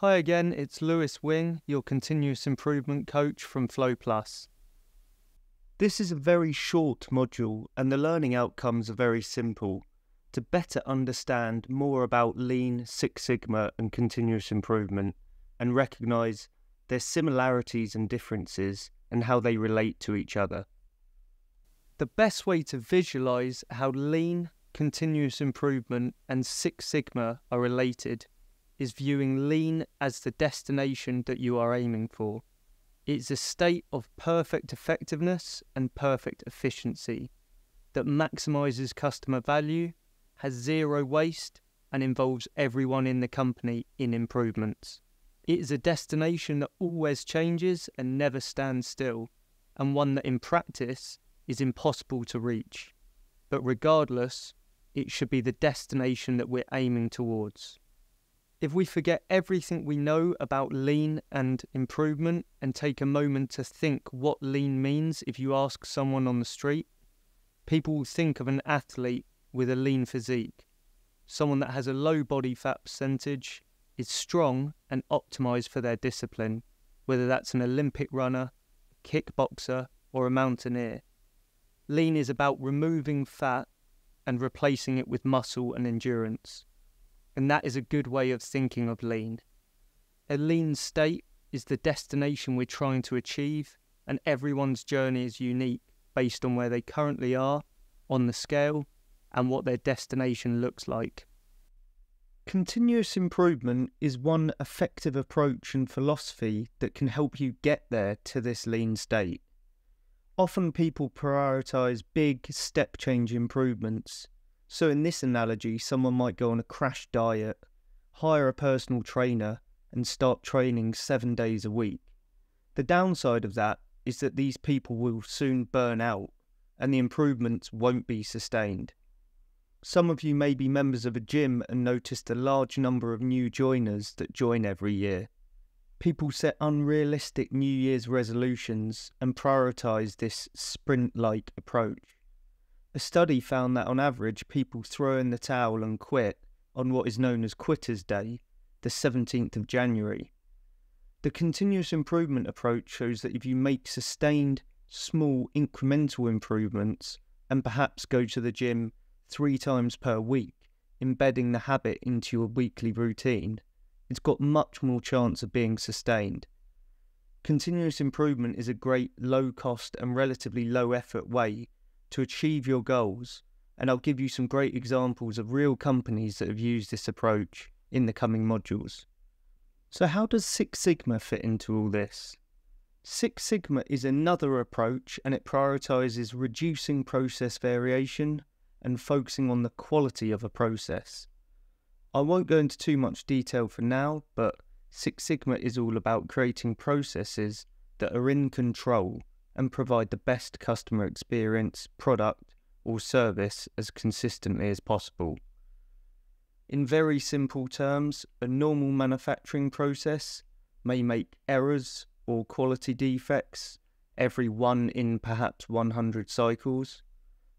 Hi again, it's Lewis Wing, your continuous improvement coach from Flow Plus. This is a very short module, and the learning outcomes are very simple. To better understand more about Lean, Six Sigma, and continuous improvement, and recognize their similarities and differences and how they relate to each other. The best way to visualize how Lean, continuous improvement, and Six Sigma are related is viewing lean as the destination that you are aiming for. It's a state of perfect effectiveness and perfect efficiency that maximizes customer value, has zero waste, and involves everyone in the company in improvements. It is a destination that always changes and never stands still, and one that in practice is impossible to reach. But regardless, it should be the destination that we're aiming towards if we forget everything we know about lean and improvement and take a moment to think what lean means if you ask someone on the street, people will think of an athlete with a lean physique, someone that has a low body fat percentage, is strong and optimized for their discipline, whether that's an Olympic runner, kickboxer, or a mountaineer. Lean is about removing fat and replacing it with muscle and endurance and that is a good way of thinking of lean. A lean state is the destination we're trying to achieve, and everyone's journey is unique based on where they currently are on the scale and what their destination looks like. Continuous improvement is one effective approach and philosophy that can help you get there to this lean state. Often people prioritize big step change improvements so, in this analogy, someone might go on a crash diet, hire a personal trainer, and start training seven days a week. The downside of that is that these people will soon burn out and the improvements won't be sustained. Some of you may be members of a gym and noticed a large number of new joiners that join every year. People set unrealistic New Year's resolutions and prioritise this sprint like approach. A study found that on average, people throw in the towel and quit on what is known as Quitter's Day, the 17th of January. The continuous improvement approach shows that if you make sustained, small, incremental improvements and perhaps go to the gym three times per week, embedding the habit into your weekly routine, it's got much more chance of being sustained. Continuous improvement is a great low cost and relatively low effort way to achieve your goals. And I'll give you some great examples of real companies that have used this approach in the coming modules. So, how does Six Sigma fit into all this? Six Sigma is another approach and it prioritizes reducing process variation and focusing on the quality of a process. I won't go into too much detail for now, but Six Sigma is all about creating processes that are in control and provide the best customer experience, product, or service as consistently as possible. In very simple terms, a normal manufacturing process may make errors or quality defects every one in perhaps 100 cycles.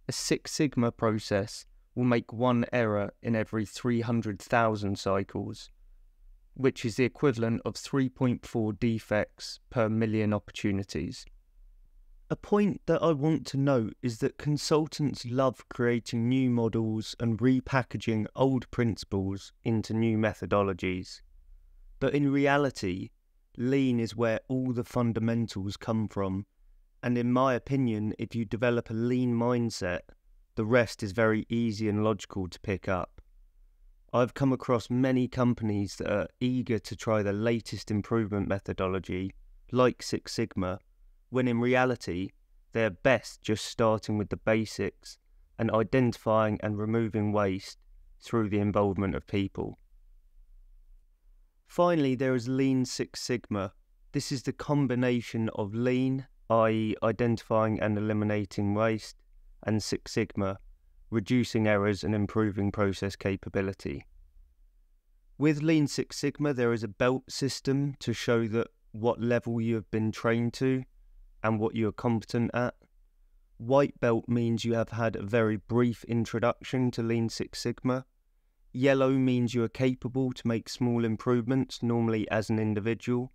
A Six Sigma process will make one error in every 300,000 cycles, which is the equivalent of 3.4 defects per million opportunities. A point that I want to note is that consultants love creating new models and repackaging old principles into new methodologies. But in reality, lean is where all the fundamentals come from. And in my opinion, if you develop a lean mindset, the rest is very easy and logical to pick up. I've come across many companies that are eager to try the latest improvement methodology, like Six Sigma, when in reality, they're best just starting with the basics and identifying and removing waste through the involvement of people. Finally, there is Lean Six Sigma. This is the combination of Lean, i.e., identifying and eliminating waste, and Six Sigma, reducing errors and improving process capability. With Lean Six Sigma, there is a belt system to show that what level you have been trained to and what you are competent at. White belt means you have had a very brief introduction to Lean Six Sigma. Yellow means you are capable to make small improvements, normally as an individual.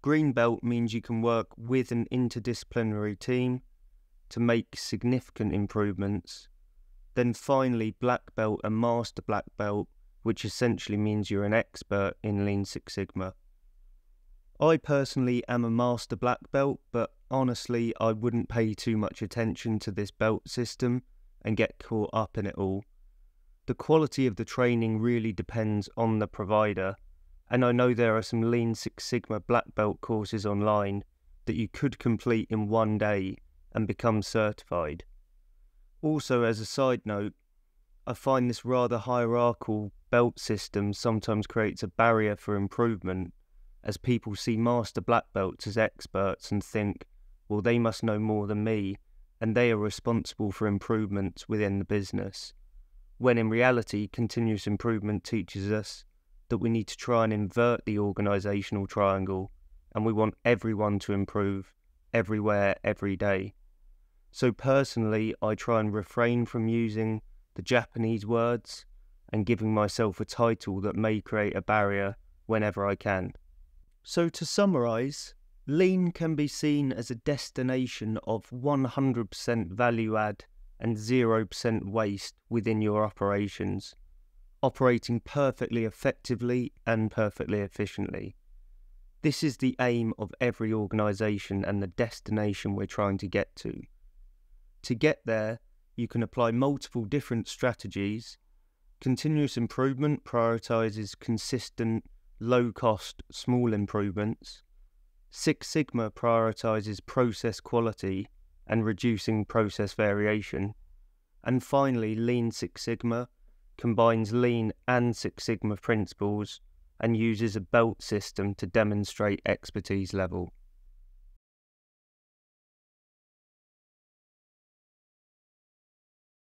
Green belt means you can work with an interdisciplinary team to make significant improvements. Then finally, black belt and master black belt, which essentially means you're an expert in Lean Six Sigma. I personally am a master black belt, but honestly, I wouldn't pay too much attention to this belt system and get caught up in it all. The quality of the training really depends on the provider, and I know there are some Lean Six Sigma black belt courses online that you could complete in one day and become certified. Also, as a side note, I find this rather hierarchical belt system sometimes creates a barrier for improvement as people see master black belts as experts and think, well, they must know more than me, and they are responsible for improvements within the business. When in reality, continuous improvement teaches us that we need to try and invert the organisational triangle, and we want everyone to improve everywhere, every day. So, personally, I try and refrain from using the Japanese words and giving myself a title that may create a barrier whenever I can. So, to summarise, lean can be seen as a destination of 100% value add and 0% waste within your operations, operating perfectly effectively and perfectly efficiently. This is the aim of every organisation and the destination we're trying to get to. To get there, you can apply multiple different strategies. Continuous improvement prioritises consistent low cost, small improvements. Six Sigma prioritizes process quality and reducing process variation. And finally, Lean Six Sigma combines Lean and Six Sigma principles and uses a belt system to demonstrate expertise level.